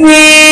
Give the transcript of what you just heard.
Yeah.